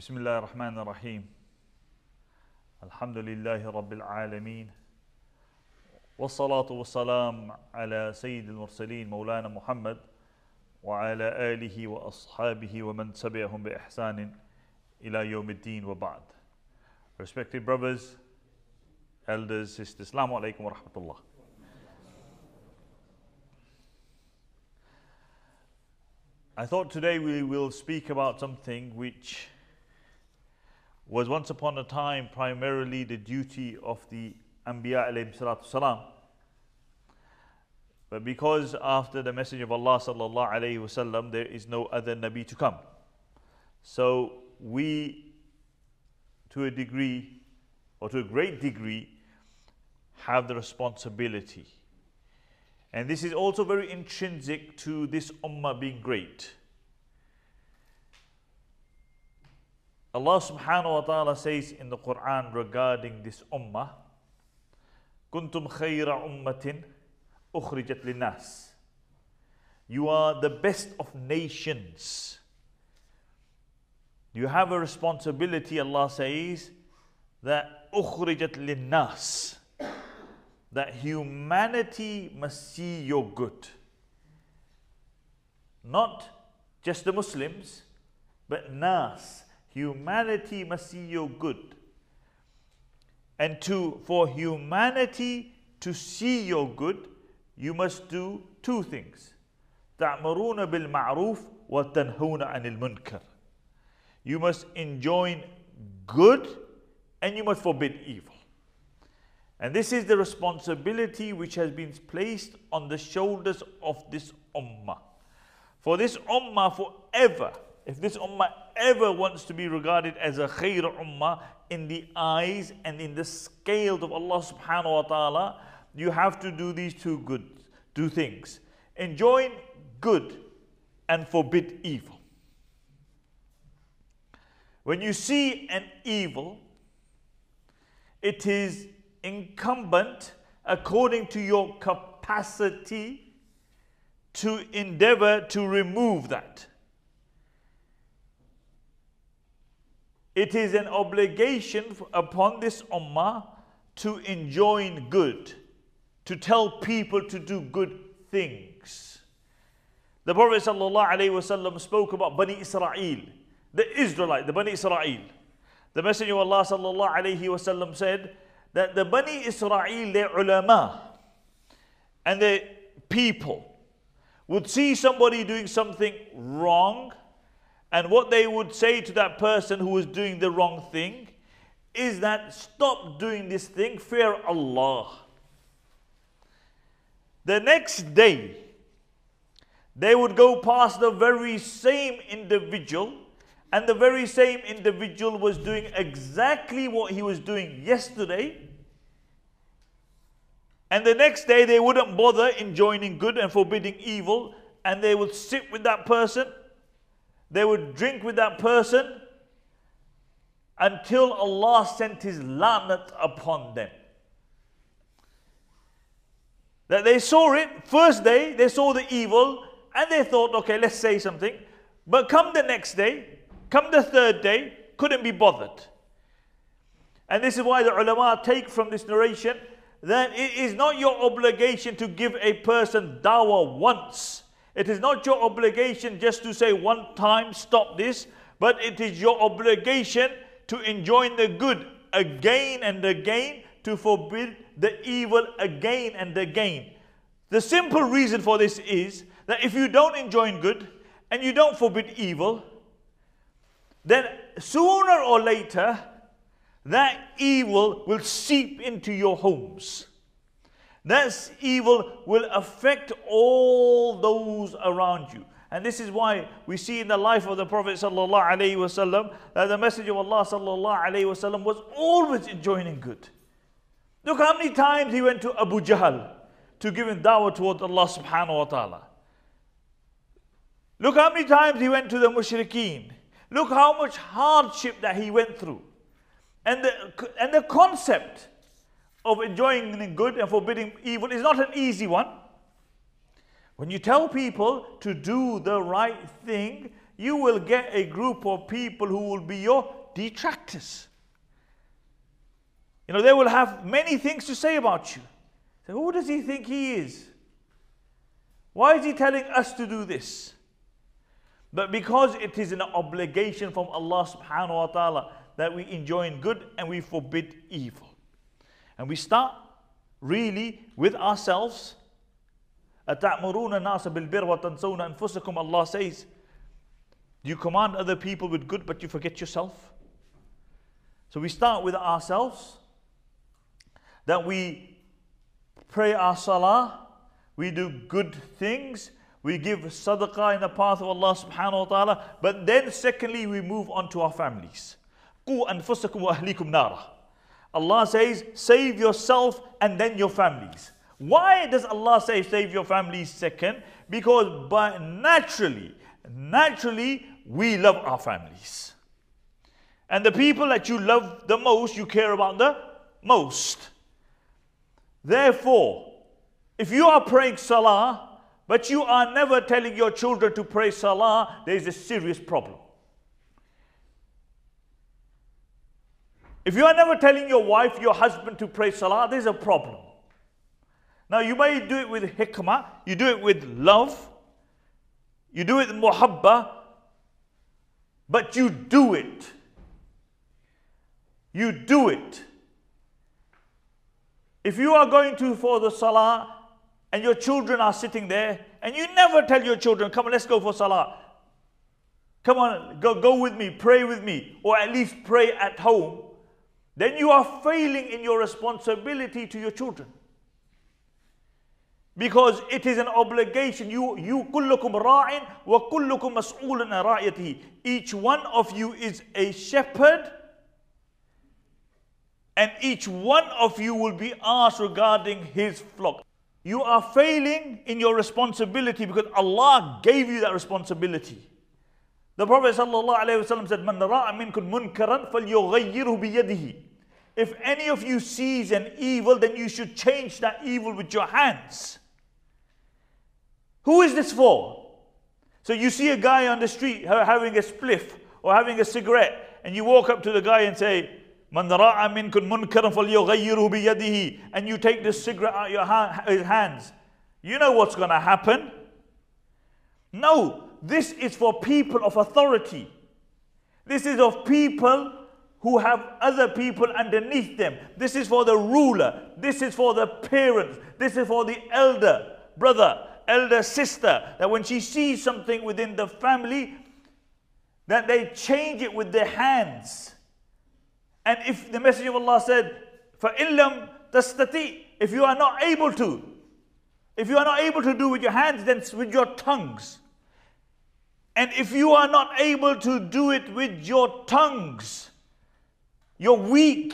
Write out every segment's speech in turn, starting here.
بسم الله الرحمن الرحيم الحمد لله رب العالمين والصلاة والسلام على سيد المرسلين مولانا محمد وعلى آله وأصحابه ومن تبعهم بإحسان إلى يوم الدين وبعد Respected brothers, elders, sisters, Assalamu alaikum wa rahmatullah. I thought today we will speak about something which was once upon a time primarily the duty of the Anbiya. But because after the message of Allah sallallahu wasallam there is no other Nabi to come. So we to a degree or to a great degree have the responsibility. And this is also very intrinsic to this ummah being great. Allah subhanahu wa ta'ala says in the Quran regarding this ummah, Kuntum khayra ummatin ukhrijat linnas. You are the best of nations. You have a responsibility, Allah says, that ukhrijat linnas. That humanity must see your good. Not just the Muslims, but nas Humanity must see your good. And to for humanity to see your good, you must do two things. تأمرون بالمعروف وتنهون عن المنكر. You must enjoin good and you must forbid evil. And this is the responsibility which has been placed on the shoulders of this ummah. For this ummah forever if this ummah ever wants to be regarded as a khair ummah in the eyes and in the scales of Allah subhanahu wa ta'ala, you have to do these two good two things. Enjoin good and forbid evil. When you see an evil, it is incumbent according to your capacity to endeavor to remove that. It is an obligation upon this ummah to enjoin good, to tell people to do good things. The Prophet ﷺ spoke about Bani Israel, the Israelite, the Bani Israel. The Messenger of Allah ﷺ said that the Bani Israel, their ulama and the people would see somebody doing something wrong and what they would say to that person who was doing the wrong thing is that stop doing this thing, fear Allah. The next day, they would go past the very same individual, and the very same individual was doing exactly what he was doing yesterday. And the next day, they wouldn't bother in joining good and forbidding evil, and they would sit with that person they would drink with that person until Allah sent His lanat upon them. That they saw it, first day, they saw the evil, and they thought, okay, let's say something. But come the next day, come the third day, couldn't be bothered. And this is why the ulama take from this narration that it is not your obligation to give a person dawah once it is not your obligation just to say one time, stop this, but it is your obligation to enjoin the good again and again, to forbid the evil again and again. The simple reason for this is that if you don't enjoin good and you don't forbid evil, then sooner or later that evil will seep into your homes. That evil will affect all those around you. And this is why we see in the life of the Prophet ﷺ that the message of Allah ﷺ was always enjoining good. Look how many times he went to Abu Jahl to give him dawah towards Allah subhanahu wa ta'ala. Look how many times he went to the mushrikeen. Look how much hardship that he went through. And the, and the concept of enjoying good and forbidding evil is not an easy one. When you tell people to do the right thing, you will get a group of people who will be your detractors. You know, they will have many things to say about you. So who does he think he is? Why is he telling us to do this? But because it is an obligation from Allah subhanahu wa ta'ala that we enjoin good and we forbid evil. And we start really with ourselves. أَتَعْمُرُونَ النَّاسَ بِالْبِرِّ وَتَنْسَوْنَ أَنفُسَكُمْ Allah says, you command other people with good but you forget yourself? So we start with ourselves, that we pray our salah, we do good things, we give sadaqah in the path of Allah subhanahu wa ta'ala, but then secondly we move on to our families. Allah says, save yourself and then your families. Why does Allah say save your families second? Because by naturally, naturally we love our families. And the people that you love the most, you care about the most. Therefore, if you are praying salah, but you are never telling your children to pray salah, there is a serious problem. If you are never telling your wife, your husband to pray salah, there's a problem. Now, you may do it with hikmah, you do it with love, you do it with muhabba, but you do it. You do it. If you are going to for the salah and your children are sitting there and you never tell your children, come on, let's go for salah. Come on, go, go with me, pray with me, or at least pray at home, then you are failing in your responsibility to your children. Because it is an obligation. You, you kullukum ra'in wa kullukum mas'ulun ra'yatihi. Each one of you is a shepherd and each one of you will be asked regarding his flock. You are failing in your responsibility because Allah gave you that responsibility. The Prophet ﷺ said, Man ra'a minkum munkaran falyughayyirhu biyadihi. If any of you sees an evil, then you should change that evil with your hands. Who is this for? So you see a guy on the street having a spliff or having a cigarette, and you walk up to the guy and say, من رأى منكم منكرا فليغيره بيده and you take the cigarette out of your hand, hands you know what's going to happen no this is for people of authority this is of people who have other people underneath them this is for the ruler this is for the parents this is for the elder brother elder sister that when she sees something within the family that they change it with their hands and if the Messenger of Allah said, فَإِن لَمْ تَسْتَطِيعْ If you are not able to, if you are not able to do with your hands, then with your tongues. And if you are not able to do it with your tongues, you're weak,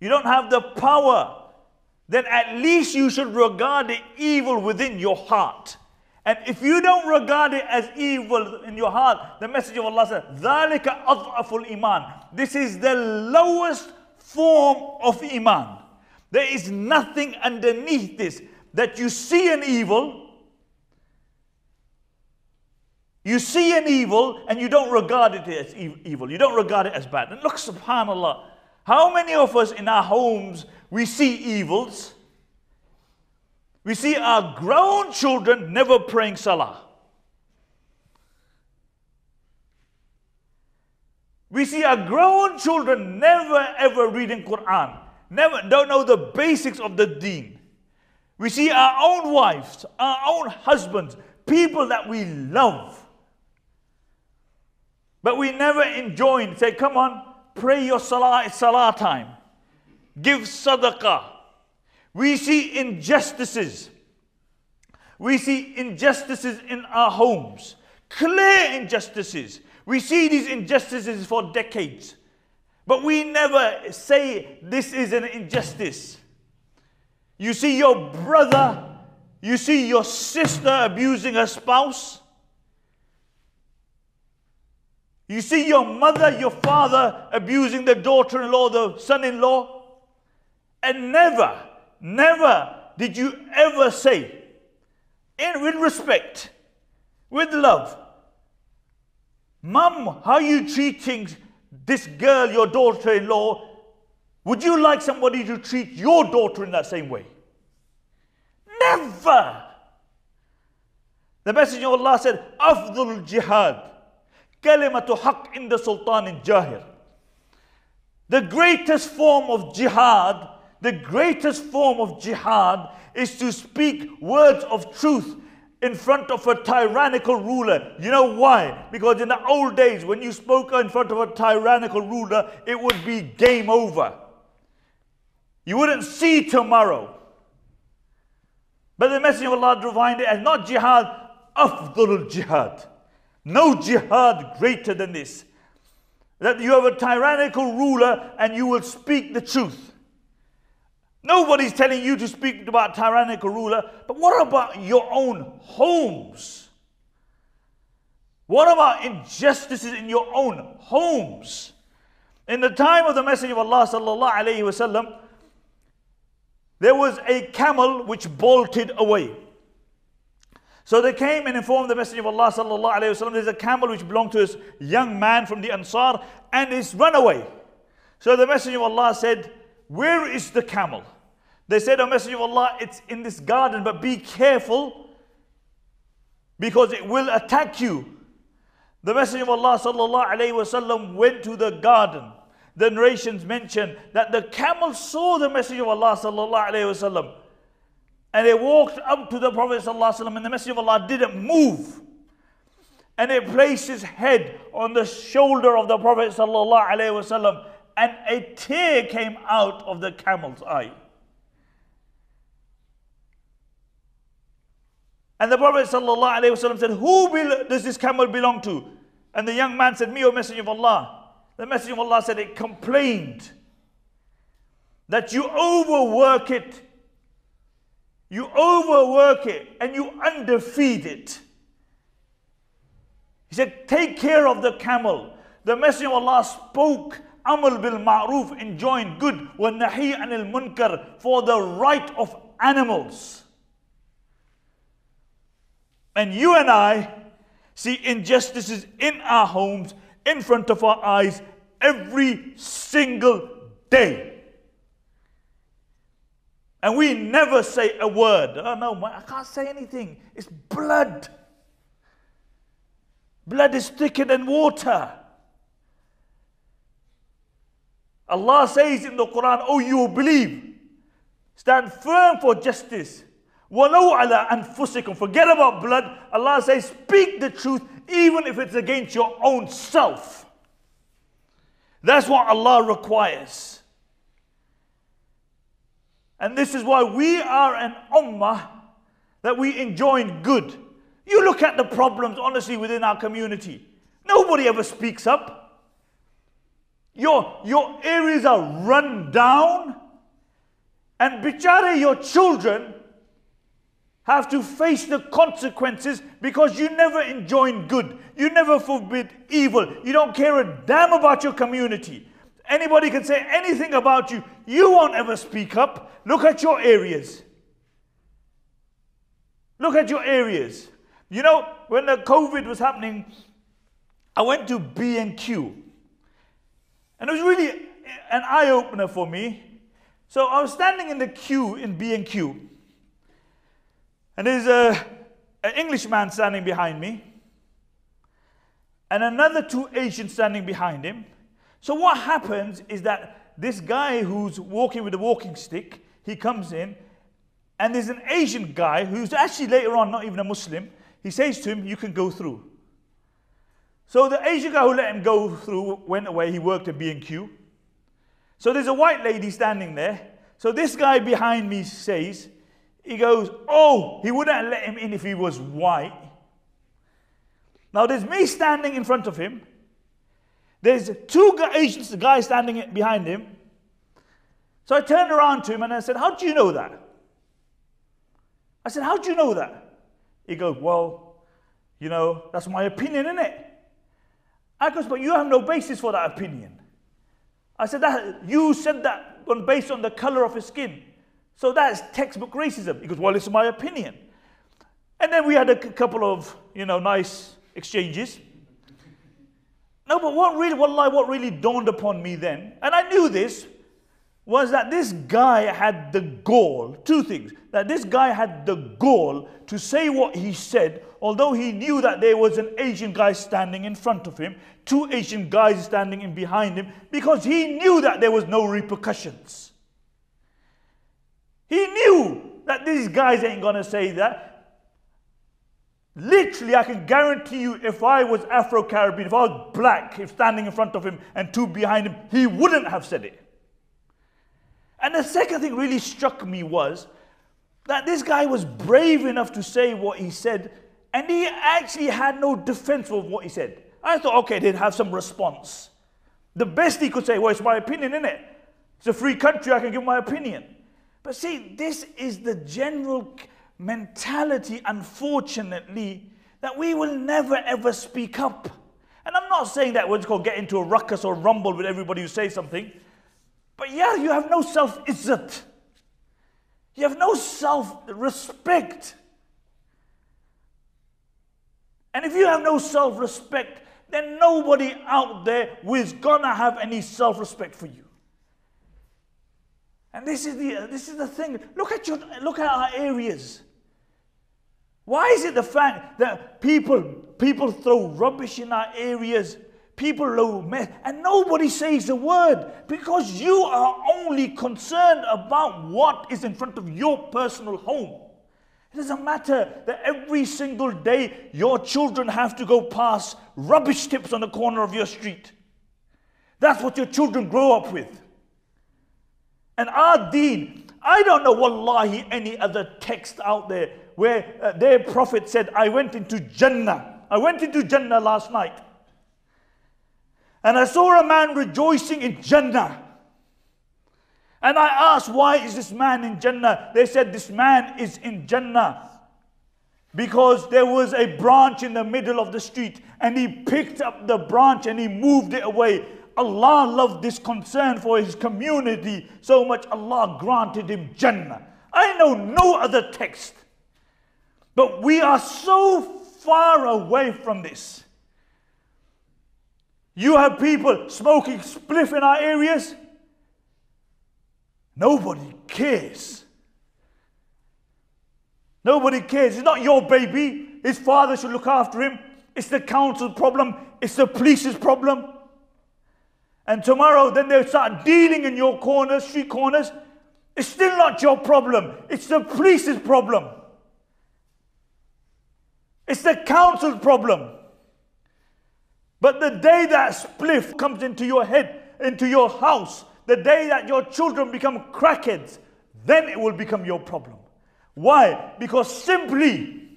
you don't have the power, then at least you should regard the evil within your heart. And if you don't regard it as evil in your heart, the message of Allah says, ذَلِكَ أَضْعَفُ iman. This is the lowest form of Iman. There is nothing underneath this that you see an evil, you see an evil and you don't regard it as evil. You don't regard it as bad. And look, subhanAllah, how many of us in our homes we see evils? We see our grown children never praying salah. We see our grown children never ever reading Quran, never don't know the basics of the deen. We see our own wives, our own husbands, people that we love. But we never enjoin, say, come on, pray your salah, it's salah time. Give sadaqah. We see injustices. We see injustices in our homes, clear injustices. We see these injustices for decades, but we never say this is an injustice. You see your brother, you see your sister abusing her spouse. You see your mother, your father abusing the daughter in law, the son in law. And never Never did you ever say, in, with respect, with love, Mum, how are you treating this girl, your daughter in law? Would you like somebody to treat your daughter in that same way? Never. The Messenger of Allah said, Afdalul jihad, kalimatu haq in the sultan in jahir. The greatest form of jihad, the greatest form of jihad is to speak words of truth in front of a tyrannical ruler. You know why? Because in the old days, when you spoke in front of a tyrannical ruler, it would be game over. You wouldn't see tomorrow. But the Messenger of Allah defined it as not jihad, afdalul jihad. No jihad greater than this. That you have a tyrannical ruler and you will speak the truth. Nobody's telling you to speak about tyrannical ruler, but what about your own homes? What about injustices in your own homes? In the time of the Messenger of Allah sallallahu alaihi wasallam, there was a camel which bolted away. So they came and informed the Messenger of Allah sallallahu wasallam. There's a camel which belonged to this young man from the Ansar and it's run away. So the Messenger of Allah said, Where is the camel? They said, O Messenger of Allah, it's in this garden, but be careful because it will attack you. The Messenger of Allah sallallahu wasallam went to the garden. The narrations mention that the camel saw the Messenger of Allah sallallahu alayhi wasallam and it walked up to the Prophet وسلم, and the Messenger of Allah didn't move. And it placed his head on the shoulder of the Prophet وسلم, and a tear came out of the camel's eye. And the Prophet ﷺ said, Who does this camel belong to? And the young man said, Me, O Messenger of Allah. The Messenger of Allah said, It complained that you overwork it. you overwork it and you underfeed it. He said, Take care of the camel. The Messenger of Allah spoke amal bil ma'ruf, enjoin good, wa nahi anil munkar, for the right of animals. And you and I see injustices in our homes, in front of our eyes, every single day. And we never say a word. Oh no, I can't say anything. It's blood. Blood is thicker than water. Allah says in the Quran, Oh, you believe, stand firm for justice. وَلَوْ عَلَىٰ أَنفُسِكُمْ Forget about blood. Allah says, speak the truth even if it's against your own self. That's what Allah requires. And this is why we are an ummah that we enjoin good. You look at the problems, honestly, within our community. Nobody ever speaks up. Your, your areas are run down. And bichare, your children have to face the consequences because you never enjoin good. You never forbid evil. You don't care a damn about your community. Anybody can say anything about you. You won't ever speak up. Look at your areas. Look at your areas. You know, when the COVID was happening, I went to B&Q. And it was really an eye opener for me. So I was standing in the queue in B&Q. And there's a, an Englishman standing behind me, and another two Asians standing behind him. So what happens is that this guy who's walking with a walking stick, he comes in, and there's an Asian guy who's actually later on not even a Muslim. He says to him, "You can go through." So the Asian guy who let him go through went away. He worked at B&Q. So there's a white lady standing there. So this guy behind me says, he goes, Oh, he wouldn't have let him in if he was white. Now there's me standing in front of him. There's two Asians, guys standing behind him. So I turned around to him and I said, How do you know that? I said, How do you know that? He goes, Well, you know, that's my opinion, isn't it? I goes, But you have no basis for that opinion. I said, that, You said that based on the color of his skin. So that's textbook racism. He goes, Well, it's my opinion. And then we had a couple of, you know, nice exchanges. No, but what really, wallahi, what really dawned upon me then, and I knew this, was that this guy had the gall, two things, that this guy had the gall to say what he said, although he knew that there was an Asian guy standing in front of him, two Asian guys standing in behind him, because he knew that there was no repercussions. He knew that these guys ain't gonna say that. Literally, I can guarantee you, if I was Afro Caribbean, if I was black, if standing in front of him and two behind him, he wouldn't have said it. And the second thing really struck me was that this guy was brave enough to say what he said, and he actually had no defense of what he said. I thought, okay, they'd have some response. The best he could say, well, it's my opinion, isn't it? It's a free country, I can give my opinion. But see, this is the general mentality, unfortunately, that we will never ever speak up. And I'm not saying that we're just going to get into a ruckus or rumble with everybody who says something. But yeah, you have no self izzat. You have no self respect. And if you have no self respect, then nobody out there is gonna have any self respect for you. And this is the this is the thing. Look at your look at our areas. Why is it the fact that people people throw rubbish in our areas People low mess, and nobody says a word because you are only concerned about what is in front of your personal home. It doesn't matter that every single day your children have to go past rubbish tips on the corner of your street. That's what your children grow up with. And our deen, I don't know, wallahi, any other text out there where uh, their prophet said, I went into Jannah. I went into Jannah last night. And I saw a man rejoicing in Jannah. And I asked, why is this man in Jannah? They said, this man is in Jannah because there was a branch in the middle of the street and he picked up the branch and he moved it away. Allah loved this concern for his community so much, Allah granted him Jannah. I know no other text. But we are so far away from this. You have people smoking spliff in our areas. Nobody cares. Nobody cares. It's not your baby. His father should look after him. It's the council's problem. It's the police's problem. And tomorrow, then they'll start dealing in your corners, street corners. It's still not your problem. It's the police's problem. It's the council's problem. But the day that spliff comes into your head, into your house, the day that your children become crackheads, then it will become your problem. Why? Because simply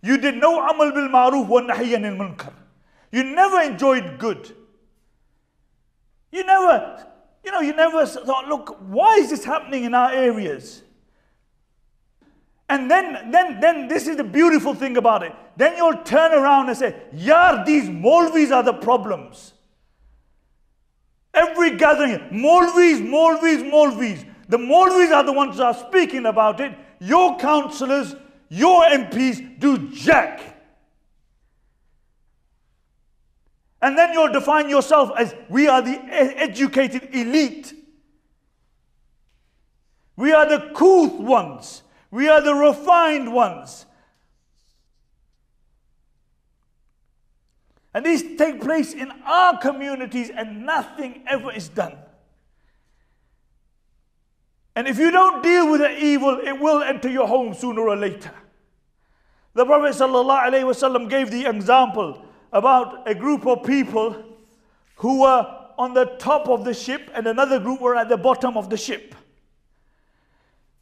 you did no amal bil ma'ruf wa nahyan al munkar. You never enjoyed good. You never, you know, you never thought, look, why is this happening in our areas? And then, then, then this is the beautiful thing about it. Then you'll turn around and say, Yar, these Molvis are the problems. Every gathering, Molvis, Molvis, Molvis. The Molvis are the ones that are speaking about it. Your councillors, your MPs do jack. And then you'll define yourself as we are the educated elite. We are the cool ones. We are the refined ones. And these take place in our communities and nothing ever is done. And if you don't deal with the evil, it will enter your home sooner or later. The Prophet ﷺ gave the example about a group of people who were on the top of the ship and another group were at the bottom of the ship.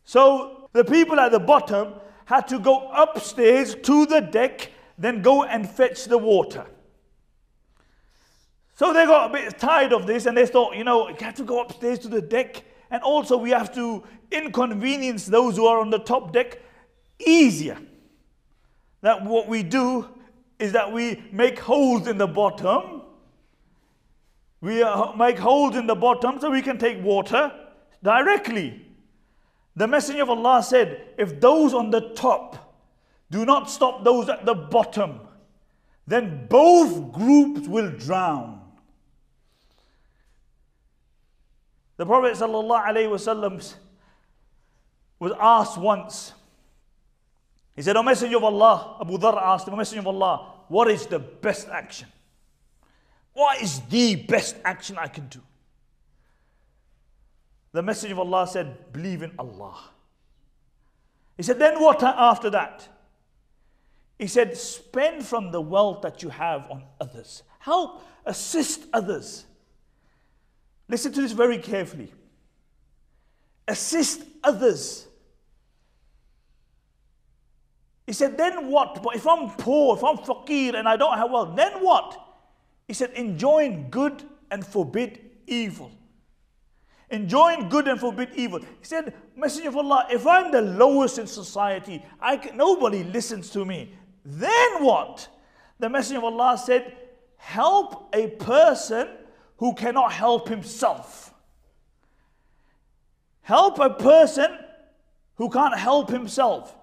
So the people at the bottom had to go upstairs to the deck, then go and fetch the water. So they got a bit tired of this and they thought, you know, we have to go upstairs to the deck. And also, we have to inconvenience those who are on the top deck easier. That what we do is that we make holes in the bottom. We uh, make holes in the bottom so we can take water directly. The Messenger of Allah said, if those on the top do not stop those at the bottom, then both groups will drown. The Prophet ﷺ was asked once, he said, O Messenger of Allah, Abu Dhar asked him, O Messenger of Allah, what is the best action? What is the best action I can do? The Messenger of Allah said, Believe in Allah. He said, Then what after that? He said, Spend from the wealth that you have on others. Help, assist others. Listen to this very carefully. Assist others. He said, Then what? But if I'm poor, if I'm fakir and I don't have wealth, then what? He said, Enjoin good and forbid evil. Enjoin good and forbid evil. He said, Messenger of Allah, if I'm the lowest in society, I can, nobody listens to me. Then what? The Messenger of Allah said, Help a person who cannot help himself. Help a person who can't help himself.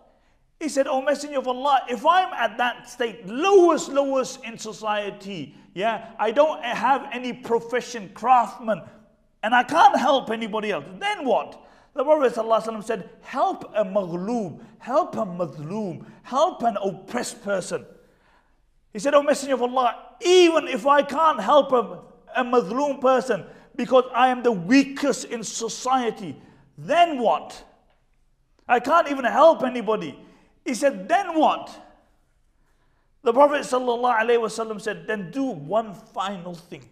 He said, Oh Messenger of Allah, if I'm at that state, lowest, lowest in society, yeah, I don't have any profession, craftsman, and I can't help anybody else, then what? The Prophet ﷺ said, Help a maghloob, help a madloom, help an oppressed person. He said, Oh Messenger of Allah, even if I can't help a, a person because I am the weakest in society, then what? I can't even help anybody. He said, then what? The Prophet ﷺ said, then do one final thing.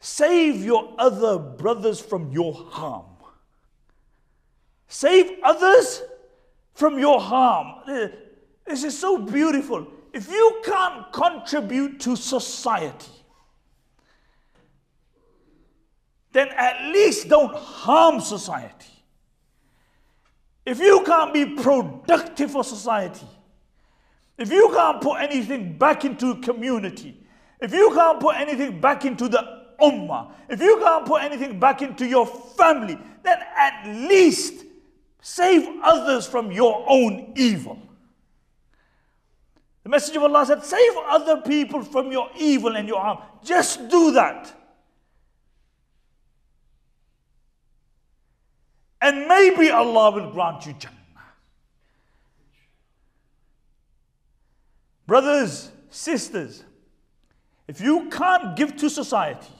Save your other brothers from your harm. Save others from your harm. This is so beautiful. If you can't contribute to society, then at least don't harm society. If you can't be productive for society, if you can't put anything back into community, if you can't put anything back into the ummah, if you can't put anything back into your family, then at least save others from your own evil. The message of Allah said, save other people from your evil and your harm. Just do that. And maybe Allah will grant you Jannah. Brothers, sisters, if you can't give to society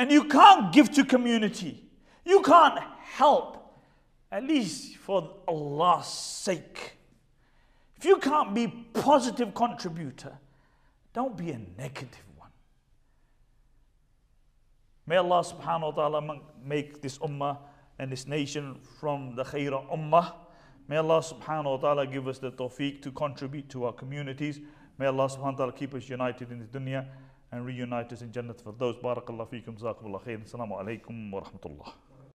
and you can't give to community, you can't help, at least for Allah's sake. If you can't be positive contributor, don't be a negative one. May Allah subhanahu wa ta'ala make this ummah and this nation from the khaira ummah. May Allah subhanahu wa ta'ala give us the tawfiq to contribute to our communities. May Allah subhanahu wa ta'ala keep us united in the dunya and reunite us in Jannatul Firdaus. Barakallah feekum, jazakumullah khair. Assalamu alaikum wa rahmatullah.